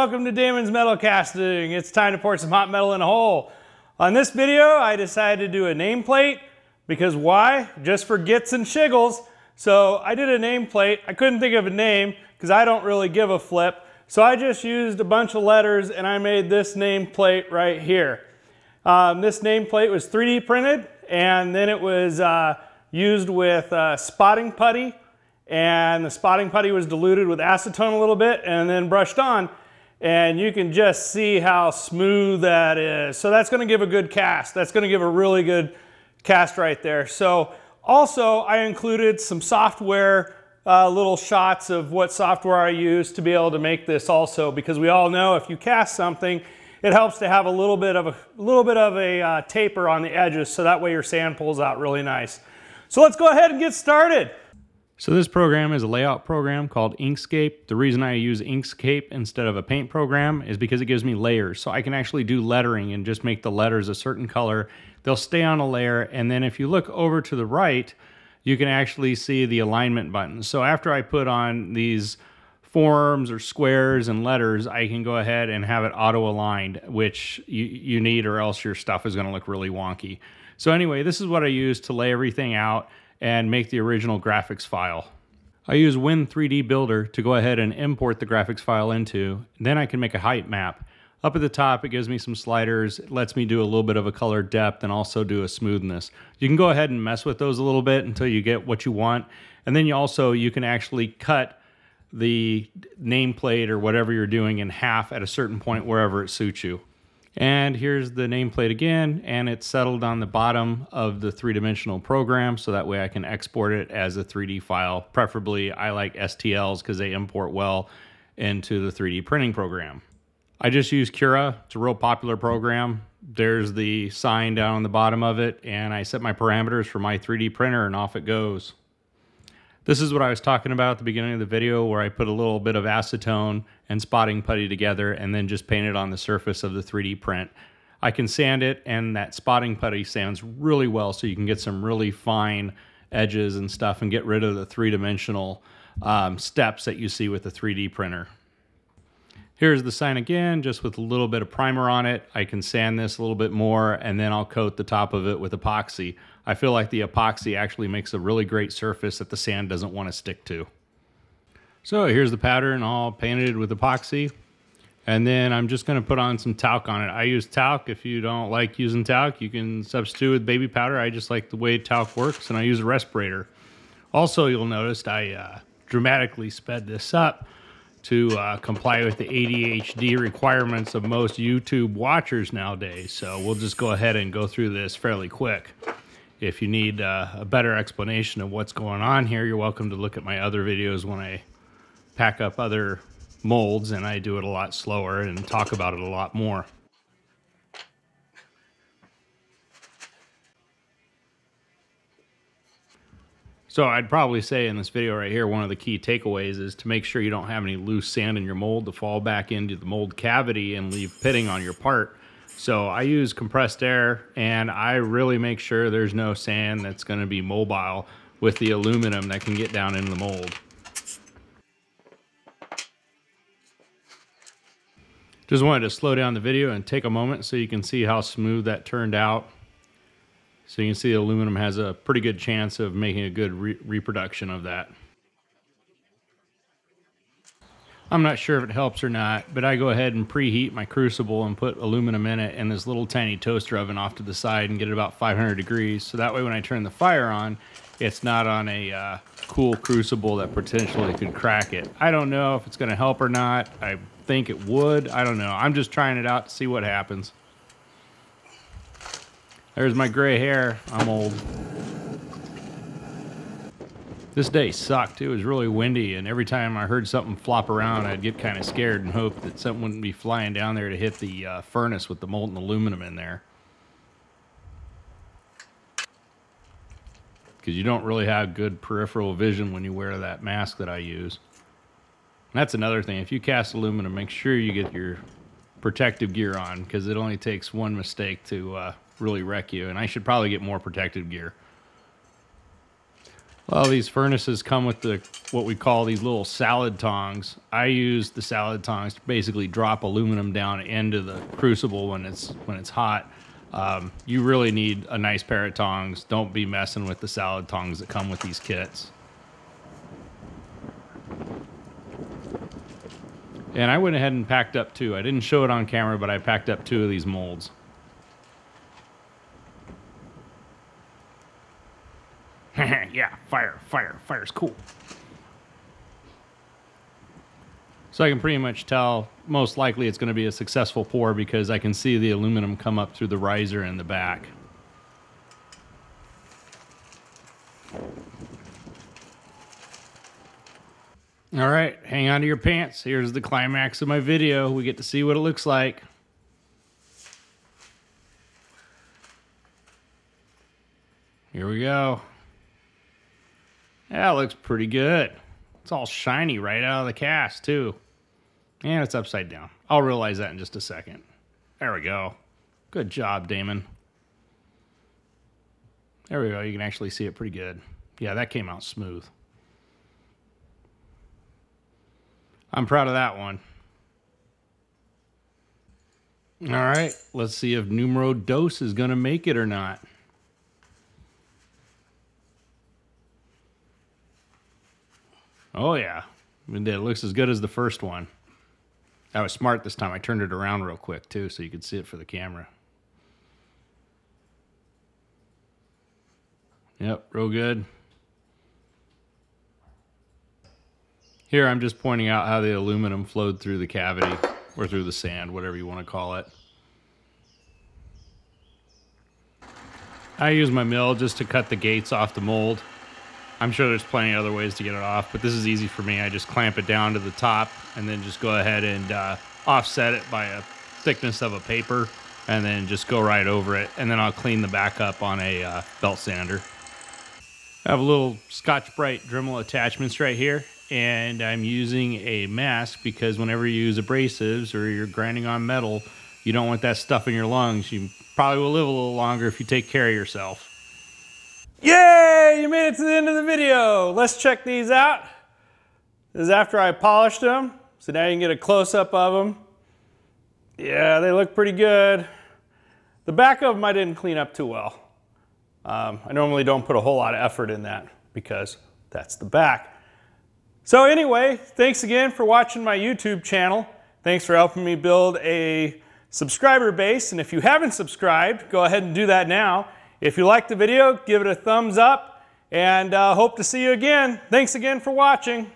welcome to Damon's Metal Casting. It's time to pour some hot metal in a hole. On this video, I decided to do a nameplate because why? Just for gits and shiggles. So I did a nameplate. I couldn't think of a name because I don't really give a flip. So I just used a bunch of letters and I made this nameplate right here. Um, this nameplate was 3D printed and then it was uh, used with uh, spotting putty and the spotting putty was diluted with acetone a little bit and then brushed on and you can just see how smooth that is. So that's gonna give a good cast. That's gonna give a really good cast right there. So also I included some software uh, little shots of what software I use to be able to make this also because we all know if you cast something it helps to have a little bit of a, little bit of a uh, taper on the edges so that way your sand pulls out really nice. So let's go ahead and get started. So this program is a layout program called Inkscape. The reason I use Inkscape instead of a paint program is because it gives me layers. So I can actually do lettering and just make the letters a certain color. They'll stay on a layer. And then if you look over to the right, you can actually see the alignment button. So after I put on these forms or squares and letters, I can go ahead and have it auto aligned, which you, you need or else your stuff is gonna look really wonky. So anyway, this is what I use to lay everything out and make the original graphics file. I use Win3D Builder to go ahead and import the graphics file into. Then I can make a height map. Up at the top, it gives me some sliders. It lets me do a little bit of a color depth and also do a smoothness. You can go ahead and mess with those a little bit until you get what you want. And then you also, you can actually cut the nameplate or whatever you're doing in half at a certain point wherever it suits you. And here's the nameplate again, and it's settled on the bottom of the three-dimensional program, so that way I can export it as a 3D file. Preferably, I like STLs because they import well into the 3D printing program. I just use Cura. It's a real popular program. There's the sign down on the bottom of it, and I set my parameters for my 3D printer, and off it goes. This is what I was talking about at the beginning of the video where I put a little bit of acetone and spotting putty together and then just painted it on the surface of the 3D print. I can sand it and that spotting putty sands really well so you can get some really fine edges and stuff and get rid of the three-dimensional um, steps that you see with the 3D printer. Here's the sign again, just with a little bit of primer on it. I can sand this a little bit more and then I'll coat the top of it with epoxy. I feel like the epoxy actually makes a really great surface that the sand doesn't want to stick to. So here's the pattern all painted with epoxy. And then I'm just gonna put on some talc on it. I use talc. If you don't like using talc, you can substitute with baby powder. I just like the way talc works and I use a respirator. Also, you'll notice I uh, dramatically sped this up to uh, comply with the ADHD requirements of most YouTube watchers nowadays. So we'll just go ahead and go through this fairly quick. If you need uh, a better explanation of what's going on here, you're welcome to look at my other videos when I pack up other molds and I do it a lot slower and talk about it a lot more. So I'd probably say in this video right here, one of the key takeaways is to make sure you don't have any loose sand in your mold to fall back into the mold cavity and leave pitting on your part. So I use compressed air and I really make sure there's no sand that's gonna be mobile with the aluminum that can get down in the mold. Just wanted to slow down the video and take a moment so you can see how smooth that turned out. So you can see the aluminum has a pretty good chance of making a good re reproduction of that. I'm not sure if it helps or not, but I go ahead and preheat my crucible and put aluminum in it and this little tiny toaster oven off to the side and get it about 500 degrees. So that way when I turn the fire on, it's not on a uh, cool crucible that potentially could crack it. I don't know if it's going to help or not. I think it would. I don't know. I'm just trying it out to see what happens. There's my gray hair. I'm old. This day sucked. It was really windy, and every time I heard something flop around, I'd get kind of scared and hope that something wouldn't be flying down there to hit the uh, furnace with the molten aluminum in there. Because you don't really have good peripheral vision when you wear that mask that I use. And that's another thing. If you cast aluminum, make sure you get your protective gear on because it only takes one mistake to uh, really wreck you. And I should probably get more protective gear. Well, these furnaces come with the what we call these little salad tongs. I use the salad tongs to basically drop aluminum down into the crucible when it's when it's hot. Um, you really need a nice pair of tongs. Don't be messing with the salad tongs that come with these kits. And I went ahead and packed up two. I didn't show it on camera, but I packed up two of these molds. yeah, fire, fire, fire's cool. So I can pretty much tell most likely it's going to be a successful pour because I can see the aluminum come up through the riser in the back. All right, hang on to your pants. Here's the climax of my video. We get to see what it looks like. Here we go. That looks pretty good. It's all shiny right out of the cast, too. And it's upside down. I'll realize that in just a second. There we go. Good job, Damon. There we go. You can actually see it pretty good. Yeah, that came out smooth. I'm proud of that one. All right, let's see if Numero Dos is going to make it or not. Oh, yeah. It looks as good as the first one. I was smart this time. I turned it around real quick, too, so you could see it for the camera. Yep, real good. Here, I'm just pointing out how the aluminum flowed through the cavity, or through the sand, whatever you want to call it. I use my mill just to cut the gates off the mold. I'm sure there's plenty of other ways to get it off, but this is easy for me. I just clamp it down to the top and then just go ahead and uh, offset it by a thickness of a paper and then just go right over it. And then I'll clean the back up on a uh, belt sander. I have a little Scotch-Brite Dremel attachments right here and I'm using a mask because whenever you use abrasives or you're grinding on metal, you don't want that stuff in your lungs. You probably will live a little longer if you take care of yourself. Yay! You made it to the end of the video. Let's check these out. This is after I polished them. So now you can get a close-up of them. Yeah, they look pretty good. The back of them I didn't clean up too well. Um, I normally don't put a whole lot of effort in that because that's the back. So anyway, thanks again for watching my YouTube channel. Thanks for helping me build a subscriber base. And if you haven't subscribed, go ahead and do that now. If you liked the video, give it a thumbs up and uh, hope to see you again. Thanks again for watching.